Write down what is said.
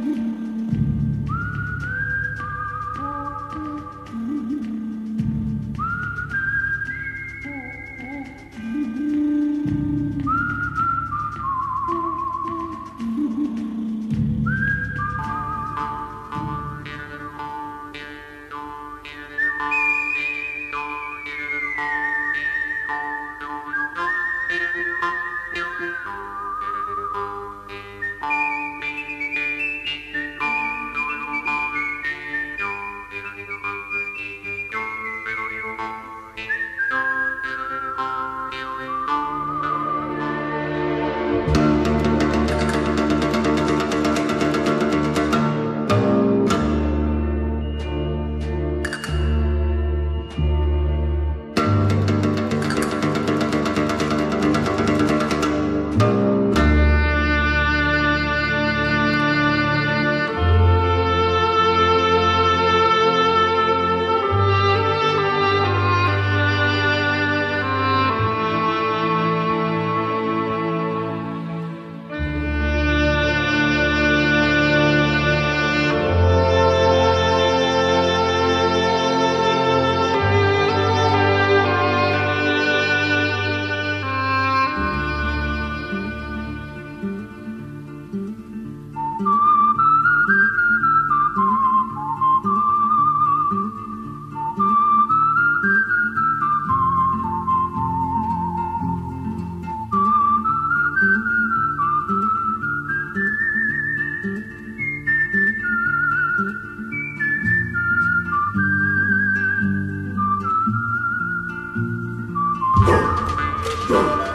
Mm-hmm. Boom.